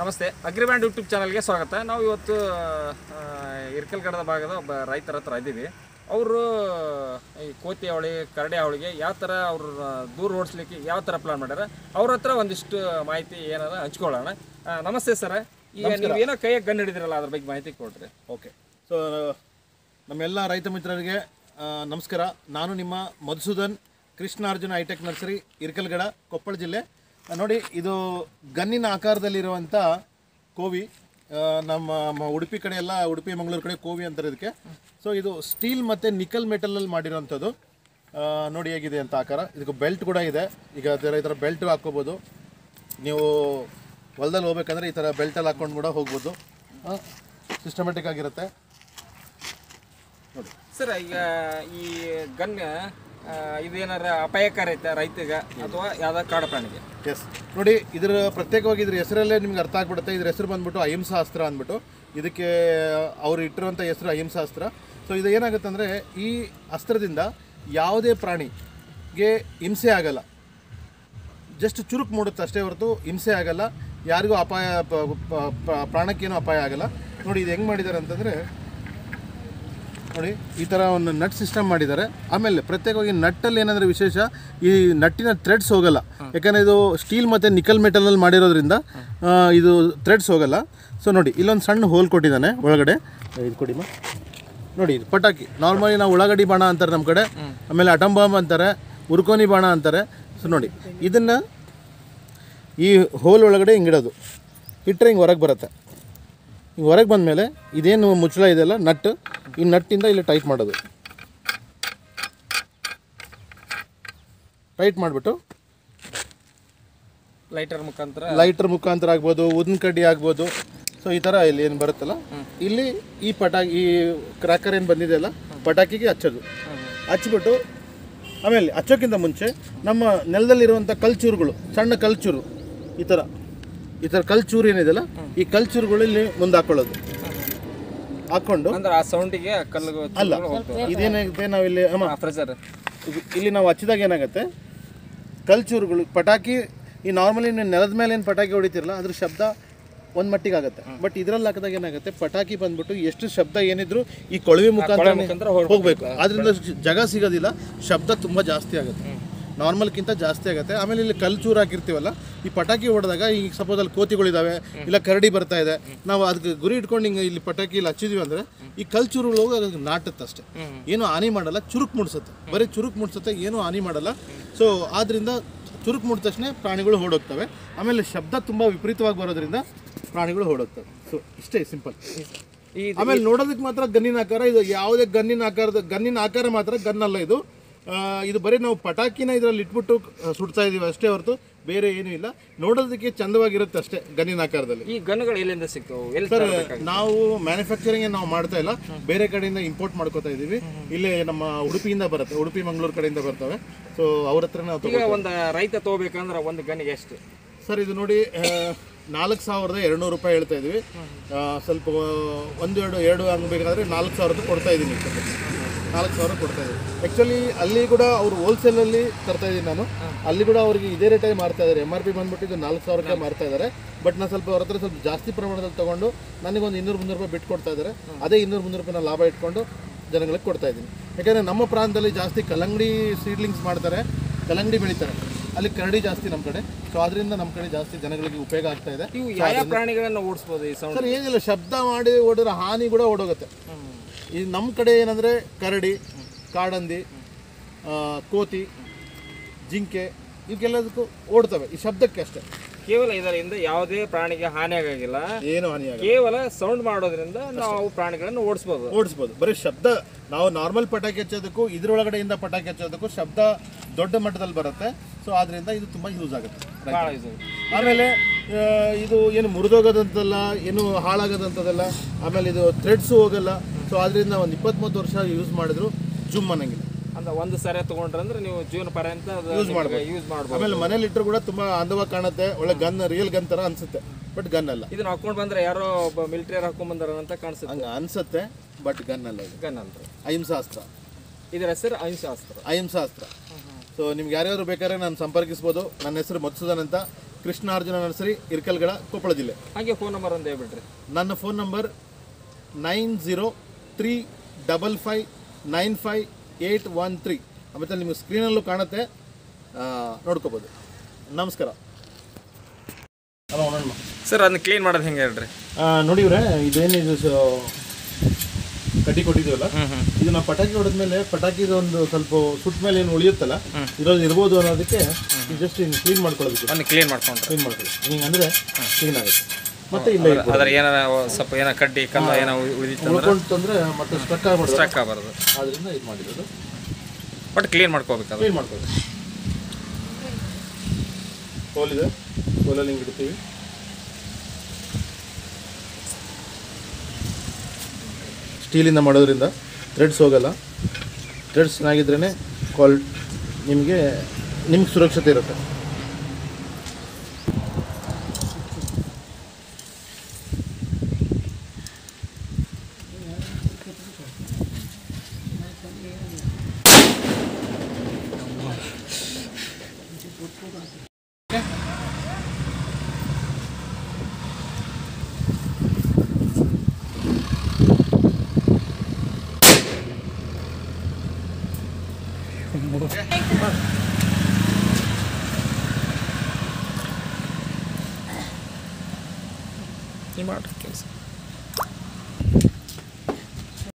ನಮಸ್ತೆ. ಅಗ್ರಿಬ್ಯಾಂಡ್ ಯೂಟ್ಯೂಬ್ ಚಾನಲ್ಗೆ ಸ್ವಾಗತ. ನಾವು ಇವತ್ತು ಇರ್ಕಲ್ಗಡದ ಭಾಗದ ಒಬ್ಬ ರೈತರ ಹತ್ರ ಇದ್ದೀವಿ. ಅವರು ಈ ಕೋತಿ ಅವಳಿ ಕರಡಿ ಅವಳಿಗೆ ಯಾವ ಥರ ಅವ್ರ ದೂರ ಓಡಿಸ್ಲಿಕ್ಕೆ ಯಾವ ಥರ ಪ್ಲಾನ್ ಮಾಡ್ಯಾರ? ಅವ್ರ ಹತ್ರ ಒಂದಿಷ್ಟು ಮಾಹಿತಿ ಏನಾರ ಹಂಚ್ಕೊಳ್ಳೋಣ. ನಮಸ್ತೆ ಸರ್. ಈಗ ನೀವು ಏನೋ ಕೈಯಾಗೆ ಗನ್ ಹಿಡಿದಿರಲ್ಲ ಅದ್ರ ಬಗ್ಗೆ ಮಾಹಿತಿ ಕೊಡ್ರಿ. ಓಕೆ. ಸೊ ನಮ್ಮೆಲ್ಲ ರೈತ ಮಿತ್ರರಿಗೆ ನಮಸ್ಕಾರ. ನಾನು ನಿಮ್ಮ ಮಧುಸೂದನ್ ಕೃಷ್ಣಾರ್ಜುನ ಹೈಟೆಕ್ ನರ್ಸರಿ ಇರ್ಕಲ್ಗಡ ಕೊಪ್ಪಳ ಜಿಲ್ಲೆ. ನೋಡಿ, ಇದು ಗನ್ನಿನ ಆಕಾರದಲ್ಲಿರುವಂಥ ಕೋವಿ ನಮ್ಮ ಉಡುಪಿ ಕಡೆ ಎಲ್ಲ, ಉಡುಪಿ, ಮಂಗಳೂರು ಕಡೆ ಕೋವಿ ಅಂತಾರೆ ಇದಕ್ಕೆ. ಸೊ ಇದು ಸ್ಟೀಲ್ ಮತ್ತು ನಿಕಲ್ ಮೆಟಲಲ್ಲಿ ಮಾಡಿರೋವಂಥದ್ದು. ನೋಡಿ ಹೇಗಿದೆ ಅಂತ ಆಕಾರ. ಇದಕ್ಕೆ ಬೆಲ್ಟ್ ಕೂಡ ಇದೆ. ಈಗ ಅದರ ಈ ಥರ ಬೆಲ್ಟ್ ಹಾಕ್ಕೋಬೋದು. ನೀವು ಹೊಲದಲ್ಲಿ ಹೋಗ್ಬೇಕಂದ್ರೆ ಈ ಥರ ಬೆಲ್ಟಲ್ಲಿ ಹಾಕ್ಕೊಂಡು ಕೂಡ ಹೋಗ್ಬೋದು. ಸಿಸ್ಟಮೆಟಿಕ್ ಆಗಿರುತ್ತೆ. ನೋಡಿ. ಸರ್, ಈಗ ಈ ಗನ್ ಇದೇನಾರ ಅಪಾಯಕಾರಿ ಐತೆ ರೈತಗೆ ಅಥವಾ ಯಾವ್ದೋ ಕಾಡು ಪ್ರಾಣಿಗೆ? ಎಸ್ ನೋಡಿ, ಇದರ ಪ್ರತ್ಯೇಕವಾಗಿ ಇದ್ರ ಹೆಸರಲ್ಲೇ ನಿಮ್ಗೆ ಅರ್ಥ ಆಗ್ಬಿಡುತ್ತೆ. ಇದ್ರ ಹೆಸರು ಬಂದ್ಬಿಟ್ಟು ಅಹಿಂಸಾ ಅಸ್ತ್ರ ಅಂದ್ಬಿಟ್ಟು. ಇದಕ್ಕೆ ಅವ್ರು ಇಟ್ಟಿರುವಂಥ ಹೆಸರು ಅಹಿಂಸಾ ಅಸ್ತ್ರ ಸೊ ಇದು ಏನಾಗುತ್ತೆ ಅಂದರೆ, ಈ ಅಸ್ತ್ರದಿಂದ ಯಾವುದೇ ಪ್ರಾಣಿಗೆ ಹಿಂಸೆ ಆಗಲ್ಲ. ಜಸ್ಟ್ ಚುರುಕು ಮೂಡುತ್ತೆ ಅಷ್ಟೇ ಹೊರತು ಹಿಂಸೆ ಆಗಲ್ಲ. ಯಾರಿಗೂ ಅಪಾಯ ಪ್ರಾಣಕ್ಕೇನು ಅಪಾಯ ಆಗಲ್ಲ. ನೋಡಿ, ಇದು ಹೆಂಗೆ ಮಾಡಿದ್ದಾರೆ ಅಂತಂದರೆ ನೋಡಿ, ಈ ಥರ ಒಂದು ನಟ್ ಸಿಸ್ಟಮ್ ಮಾಡಿದ್ದಾರೆ. ಆಮೇಲೆ ಪ್ರತ್ಯೇಕವಾಗಿ ನಟ್ಟಲ್ಲಿ ಏನಂದರೆ ವಿಶೇಷ, ಈ ನಟ್ಟಿನ ಥ್ರೆಡ್ಸ್ ಹೋಗಲ್ಲ. ಯಾಕಂದರೆ ಇದು ಸ್ಟೀಲ್ ಮತ್ತು ನಿಕಲ್ ಮೆಟಲಲ್ಲಿ ಮಾಡಿರೋದ್ರಿಂದ ಇದು ಥ್ರೆಡ್ಸ್ ಹೋಗಲ್ಲ. ಸೊ ನೋಡಿ, ಇಲ್ಲೊಂದು ಸಣ್ಣ ಹೋಲ್ ಕೊಟ್ಟಿದ್ದಾನೆ ಒಳಗಡೆ. ಇದು ಕೊಡಿಮ್ಮ ನೋಡಿ, ಇದು ಪಟಾಕಿ. ನಾರ್ಮಲಿ ನಾವು ಉಳ್ಳಾಗಡ್ಡಿ ಬಾಣ ಅಂತಾರೆ ನಮ್ಮ ಕಡೆ. ಆಮೇಲೆ ಅಟಂ ಬಾಂಬ್ ಅಂತಾರೆ, ಉರ್ಕೋನಿ ಬಾಣ ಅಂತಾರೆ. ಸೊ ನೋಡಿ, ಇದನ್ನು ಈ ಹೋಲ್ ಒಳಗಡೆ ಹಿಂಗಿಡೋದು ಇಟ್ಟರೆ ಹಿಂಗೆ ಹೊರಗೆ ಬರುತ್ತೆ. ಹಿಂಗೆ ಹೊರಗೆ ಬಂದಮೇಲೆ ಇದೇನು ಮುಚ್ಚಳ ಇದೆಯಲ್ಲ, ನಟ್. ಈ ನಟ್ಟಿಂದ ಇಲ್ಲಿ ಟೈಟ್ ಮಾಡೋದು. ಟೈಟ್ ಮಾಡಿಬಿಟ್ಟು ಲೈಟರ್ ಮುಖಾಂತರ ಲೈಟರ್ ಮುಖಾಂತರ ಆಗ್ಬೋದು ಉದ್ದಿನ ಕಡ್ಡಿ ಆಗ್ಬೋದು. ಸೊ ಈ ಥರ ಇಲ್ಲಿ ಏನು ಬರುತ್ತಲ್ಲ ಇಲ್ಲಿ ಈ ಪಟಾಕಿ ಈ ಕ್ರ್ಯಾಕರ್ ಏನು ಬಂದಿದೆಯಲ್ಲ ಪಟಾಕಿಗೆ ಹಚ್ಚೋದು. ಹಚ್ಚಿಬಿಟ್ಟು ಆಮೇಲೆ ಹಚ್ಚೋಕ್ಕಿಂತ ಮುಂಚೆ ನಮ್ಮ ನೆಲದಲ್ಲಿರುವಂಥ ಕಲ್ಚೂರುಗಳು ಸಣ್ಣ ಕಲ್ಚೂರು ಈ ಥರ ಈ ಥರ ಕಲ್ಚೂರು ಏನಿದೆಯಲ್ಲ ಈ ಕಲ್ಚೂರುಗಳು ಇಲ್ಲಿ ಮುಂದೆ ಹಾಕ್ಕೊಳ್ಳೋದು ಹಾಕ್ಕೊಂಡು ಅಂದ್ರೆ ಆ ಸೌಂಡಿಗೆ ಕಲ್ಲು ಅಲ್ಲ ಇದೇನಾಗುತ್ತೆ ನಾವಿಲ್ಲಿ ಇಲ್ಲಿ ನಾವು ಹಚ್ಚಿದಾಗ ಏನಾಗುತ್ತೆ? ಕಲ್ಚೂರುಗಳು ಪಟಾಕಿ ಈ ನಾರ್ಮಲಿ ನೀವು ನೆಲದ ಮೇಲೆ ಏನು ಪಟಾಕಿ ಹೊಡಿತಿರಲ್ಲ ಅದ್ರ ಶಬ್ದ ಒಂದು ಮಟ್ಟಿಗೆ ಆಗುತ್ತೆ. ಬಟ್ ಇದ್ರಲ್ಲಿ ಹಾಕಿದಾಗ ಏನಾಗುತ್ತೆ ಪಟಾಕಿ ಬಂದ್ಬಿಟ್ಟು ಎಷ್ಟು ಶಬ್ದ ಏನಿದ್ರು ಈ ಕೊಳವೆ ಮುಖಾಂತರ ಹೋಗಬೇಕು ಹೋಗ್ಬೇಕು. ಆದ್ರಿಂದ ಜಾಗ ಸಿಗೋದಿಲ್ಲ ಶಬ್ದ ತುಂಬ ಜಾಸ್ತಿ ಆಗುತ್ತೆ. ನಾರ್ಮಲ್ಗಿಂತ ಜಾಸ್ತಿ ಆಗುತ್ತೆ. ಆಮೇಲೆ ಇಲ್ಲಿ ಕಲ್ಚೂರು ಹಾಕಿರ್ತೀವಲ್ಲ ಈ ಪಟಾಕಿ ಹೊಡೆದಾಗ ಈಗ ಸಪೋಸ್ ಅಲ್ಲಿ ಕೋತಿಗಳಿದಾವೆ ಇಲ್ಲ ಕರಡಿ ಬರ್ತಾ ಇದೆ ನಾವು ಅದಕ್ಕೆ ಗುರಿ ಇಟ್ಕೊಂಡು ಹಿಂಗೆ ಇಲ್ಲಿ ಪಟಾಕಿ ಇಲ್ಲಿ ಹಚ್ಚಿದ್ವಿ ಅಂದ್ರೆ ಈ ಕಲ್ಚೂರುಗಳು ಹೋಗಿ ಅದಕ್ಕೆ ನಾಟುತ್ತೆ ಅಷ್ಟೇ. ಏನು ಹಾನಿ ಮಾಡಲ್ಲ ಚುರುಕು ಮುಡ್ಸುತ್ತೆ. ಬರೀ ಚುರುಕು ಮುಡ್ಸುತ್ತೆ ಏನು ಹಾನಿ ಮಾಡಲ್ಲ. ಸೊ ಆದ್ರಿಂದ ಚುರುಕು ಮುಡಿದ ತಕ್ಷಣ ಪ್ರಾಣಿಗಳು ಓಡೋಗ್ತವೆ. ಆಮೇಲೆ ಶಬ್ದ ತುಂಬ ವಿಪರೀತವಾಗಿ ಬರೋದ್ರಿಂದ ಪ್ರಾಣಿಗಳು ಓಡೋಗ್ತವೆ. ಸೊ ಇಷ್ಟೇ ಸಿಂಪಲ್ ಈ ಆಮೇಲೆ ನೋಡೋದಕ್ಕೆ ಮಾತ್ರ ಗನ್ನಿನ ಆಕಾರ ಇದು ಯಾವುದೇ ಗನ್ನಿನ ಆಕಾರದ ಗನ್ನಿನ ಆಕಾರ ಮಾತ್ರ ಗನ್ನಲ್ಲ ಇದು. ಇದು ಬರೀ ನಾವು ಪಟಾಕಿನ ಇದರಲ್ಲಿ ಇಟ್ಬಿಟ್ಟು ಸುಡ್ತಾ ಇದೀವಿ ಅಷ್ಟೇ ಹೊರತು ಬೇರೆ ಏನೂ ಇಲ್ಲ. ನೋಡೋದಕ್ಕೆ ಚಂದವಾಗಿರುತ್ತೆ ಅಷ್ಟೇ ಗನ್ನಿನ ಆಕಾರದಲ್ಲಿ. ಈ ಗನ್ಗಳು ಎಲ್ಲಿಂದ ಸಿಗ್ತವೆ ಸರ್ ನಾವು ಮ್ಯಾನುಫ್ಯಾಕ್ಚರಿಂಗ್ ನಾವು ಮಾಡ್ತಾ ಇಲ್ಲ. ಬೇರೆ ಕಡೆಯಿಂದ ಇಂಪೋರ್ಟ್ ಮಾಡ್ಕೋತಾ ಇದೀವಿ. ಇಲ್ಲೇ ನಮ್ಮ ಉಡುಪಿಯಿಂದ ಬರುತ್ತೆ. ಉಡುಪಿ ಮಂಗಳೂರು ಕಡೆಯಿಂದ ಬರ್ತವೆ. ಸೊ ಅವ್ರ ಹತ್ರ ನಾವು ಒಂದು ರೈತ ತಗೋಬೇಕಂದ್ರೆ ಒಂದು ಗನ್ನಿಗೆ ಎಷ್ಟು? ಸರ್ ಇದು ನೋಡಿ ನಾಲ್ಕು ಸಾವಿರದ ಎರಡುನೂರು ರೂಪಾಯಿ ಹೇಳ್ತಾ ಇದೀವಿ. ಸ್ವಲ್ಪ ಒಂದು ಎರಡು ಎರಡು ಹಂಗೆ ಬೇಕಾದರೆ ನಾಲ್ಕು ಸಾವಿರದ ಕೊಡ್ತಾ ಇದ್ದೀನಿ ನಾಲ್ಕು ಸಾವಿರ ಕೊಡ್ತಾ ಆ್ಯಕ್ಚುಲಿ ಅಲ್ಲಿ ಕೂಡ ಅವರು ಹೋಲ್ಸೇಲಲ್ಲಿ ತರ್ತಾ ಇದ್ದೀನಿ ನಾನು. ಅಲ್ಲಿ ಕೂಡ ಅವರಿಗೆ ಇದೇ ರೇಟಾಗಿ ಮಾರ್ತಾ ಇದ್ದಾರೆ. ಎಂ ಆರ್ ಪಿ ಬಂದ್ಬಿಟ್ಟು ಇದು ನಾಲ್ಕು ಸಾವಿರಕ್ಕೆ ಮಾರ್ತಾ ಇದ್ದಾರೆ. ಬಟ್ ನಾನು ಸ್ವಲ್ಪ ಅವ್ರ ಹತ್ರ ಸ್ವಲ್ಪ ಜಾಸ್ತಿ ಪ್ರಮಾಣದಲ್ಲಿ ತೊಗೊಂಡು ನನಗೊಂದು ಇನ್ನೂರು ಮುನ್ನೂರು ರೂಪಾಯಿ ಬಿಟ್ಟು ಕೊಡ್ತಾ ಇದ್ದಾರೆ. ಅದೇ ಇನ್ನೂರು ಮುನ್ನೂರು ರೂಪಾಯಿ ಲಾಭ ಇಟ್ಕೊಂಡು ಜನಗಳಿಗೆ ಕೊಡ್ತಾ ಇದ್ದೀನಿ. ಯಾಕಂದರೆ ನಮ್ಮ ಪ್ರಾಂತದಲ್ಲಿ ಜಾಸ್ತಿ ಕಲ್ಲಂಗಡಿ ಸೀಡ್ಲಿಂಗ್ಸ್ ಮಾಡ್ತಾರೆ. ಕಲ್ಲಂಗಡಿ ಬೆಳೀತಾರೆ. ಅಲ್ಲಿ ಕರಡಿ ಜಾಸ್ತಿ ನಮ್ಮ ಕಡೆ. ಸೊ ಅದರಿಂದ ನಮ್ಮ ಕಡೆ ಜಾಸ್ತಿ ಜನಗಳಿಗೆ ಉಪಯೋಗ ಆಗ್ತಾ ಇದೆ. ಪ್ರಾಣಿಗಳನ್ನು ಓಡಿಸ್ಬೋದು ಸರ್ ಏನಿಲ್ಲ ಶಬ್ದ ಮಾಡಿ ಓಡಿದ್ರೆ ಹಾನಿ ಕೂಡ ಓಡೋಗುತ್ತೆ. ಈ ನಮ್ಮ ಕಡೆ ಏನಂದರೆ ಕರಡಿ ಕಾಡಂದಿ ಕೋತಿ ಜಿಂಕೆ ಇವಕ್ಕೆಲ್ಲದಕ್ಕೂ ಓಡ್ತವೆ ಈ ಶಬ್ದಕ್ಕೆ ಅಷ್ಟೇ. ಕೇವಲ ಇದರಿಂದ ಯಾವುದೇ ಪ್ರಾಣಿಗೆ ಹಾನಿ ಆಗಿಲ್ಲ ಏನು ಹಾನಿ ಕೇವಲ ಸೌಂಡ್ ಮಾಡೋದ್ರಿಂದ ನಾವು ಪ್ರಾಣಿಗಳನ್ನು ಓಡಿಸ್ಬೋದು. ಓಡಿಸ್ಬೋದು. ಬರೀ ಶಬ್ದ ನಾವು ನಾರ್ಮಲ್ ಪಟಾಕಿ ಹಚ್ಚೋದಕ್ಕೂ ಇದ್ರೊಳಗಡೆಯಿಂದ ಪಟಾಕಿ ಹಚ್ಚೋದಕ್ಕೂ ಶಬ್ದ ದೊಡ್ಡ ಮಟ್ಟದಲ್ಲಿ ಬರುತ್ತೆ. ಸೊ ಆದ್ರಿಂದ ಇದು ತುಂಬ ಯೂಸ್ ಆಗುತ್ತೆ. ಆಮೇಲೆ ಇದು ಏನು ಮುರಿದೋಗೋದಂತಲ್ಲ ಏನು ಹಾಳಾಗೋದಂಥದ್ದಲ್ಲ ಆಮೇಲೆ ಇದು ಥ್ರೆಡ್ಸು ಹೋಗಲ್ಲ. ಸೊ ಅದರಿಂದ ಒಂದು ಇಪ್ಪತ್ತ್ಮೂವತ್ತು ವರ್ಷ ಯೂಸ್ ಮಾಡಿದ್ರು ಜುಮ್ ಅನ್ನಂಗಿಲ್ಲ. ಅಂತ ಒಂದು ಸರಿ ತಗೊಂಡ್ರಂದ್ರೆ ನೀವು ಜೀವನ ಪರ್ಯಂತ ಯೂಸ್ ಮಾಡ್ಬೋದು. ಯೂಸ್ ಮಾಡ್ಬೋದು. ಆಮೇಲೆ ಮನೇಲಿ ಇಟ್ಟರು ಕೂಡ ತುಂಬ ಅಂದವಾಗಿ ಕಾಣುತ್ತೆ ಒಳ್ಳೆ ಗನ್ ರಿಯಲ್ ಗನ್ ಥರ ಅನ್ಸುತ್ತೆ ಬಟ್ ಗನ್ ಅಲ್ಲ. ಇದನ್ನ ಹಾಕೊಂಡು ಬಂದ್ರೆ ಯಾರೋ ಒಬ್ಬ ಮಿಲಿಟರಿ ಹಾಕೊಂಡ್ ಬಂದಾರ ಅಂತ ಕಾಣಿಸುತ್ತೆ. ಹಂಗೆ ಅನ್ಸುತ್ತೆ ಬಟ್ ಗನ್ ಅಲ್ಲ ಇದು. ಗನ್ ಅಲ್ಲ ಅಹಿಂಸಾಸ್ತ್ರ. ಇದರ ಹೆಸರು ಅಹಿಂಸಾಸ್ತ್ರ. ಅಹಿಂಸಾಸ್ತ್ರ. ಸೊ ನಿಮ್ಗೆ ಯಾರ್ಯಾರು ಬೇಕಾದ್ರೆ ನಾನು ಸಂಪರ್ಕಿಸ್ಬೋದು. ನನ್ನ ಹೆಸರು ಮಧುಸೂದನ್ ಅಂತ. ಕೃಷ್ಣಾರ್ಜುನ ನರ್ಸರಿ ಇರ್ಕಲ್ಗಳ ಕೊಪ್ಪಳ ಜಿಲ್ಲೆ. ಹಾಗೆ ಫೋನ್ ನಂಬರ್ ಅಂತ ಹೇಳ್ಬಿಟ್ರಿ ನನ್ನ phone number nine zero three double five nine five eight one three ಆಮೇಲೆ ನಿಮಗೆ ಸ್ಕ್ರೀನಲ್ಲೂ ಕಾಣುತ್ತೆ. ಆ, ನೋಡ್ಕೋಬೋದು. ನಮಸ್ಕಾರ. ಸರ್ ಅದನ್ನ ಕ್ಲೀನ್ ಮಾಡೋದು ಹೆಂಗೆ ಹೇಳ್ರಿ? ನೋಡಿವ್ರೆ ಇದೇನಿದು ಕಟ್ಟಿ ಕೊಟ್ಟಿದ್ದೀವಲ್ಲ? ಇದನ್ನ ಪಟಾಕಿ ಹೊಡೆದ್ಮೇಲೆ ಪಟಾಕಿದು ಒಂದು ಸ್ವಲ್ಪ ಸುಟ್ಟ ಮೇಲೆ ಏನು ಉಳಿಯುತ್ತಲ್ಲ ಇರೋದು ಇರ್ಬೋದು ಅನ್ನೋದಕ್ಕೆ ಜಸ್ಟ್ ಹಿಂಗೆ ಕ್ಲೀನ್ ಮಾಡ್ಕೊಳ್ಬೇಕು. ಅದನ್ನ ಕ್ಲೀನ್ ಮಾಡ್ಕೊಂಡು ಕ್ಲೀನ್ ಮಾಡ್ಕೊಳ್ಳಿ ಹಿಂಗೆ ಅಂದರೆ ಕ್ಲೀನ್ ಆಗುತ್ತೆ. ಮತ್ತೆ ಇಲ್ಲ ಅದ್ರ ಏನಾರ ಸ್ವಲ್ಪ ಏನೋ ಕಡ್ಡಿ ಕಲ್ಲ ಏನೋ ಉಳಿದಿತ್ತು ಅಂದರೆ ಮತ್ತೆ ಸ್ಟ್ರಕ್ ಆಗ್ಬಾರ್ದು ಸ್ಟ್ರಕ್ ಆಗಬಾರ್ದು. ಆದ್ರಿಂದ ಇದು ಮಾಡಿರೋದು. ಬಟ್ ಕ್ಲೀನ್ ಮಾಡ್ಕೋಬೇಕು ಕ್ಲೀನ್ ಮಾಡ್ಕೊಳ್ಳಿ ಹೋಲ್ ಇದೆ ಹೋಲಲ್ಲಿ ಹಿಂಗೆ ಇಡ್ತೀವಿ. ಸ್ಟೀಲಿಂದ ಮಾಡೋದ್ರಿಂದ ಥ್ರೆಡ್ಸ್ ಹೋಗಲ್ಲ. ಥ್ರೆಡ್ಸ್ ಚೆನ್ನಾಗಿದ್ರೇ ಕ್ವಾಲ್ ನಿಮಗೆ ನಿಮ್ಗೆ ಸುರಕ್ಷತೆ ಇರುತ್ತೆ. ನೀವು ಮಾಡಿ ಕೆಲಸ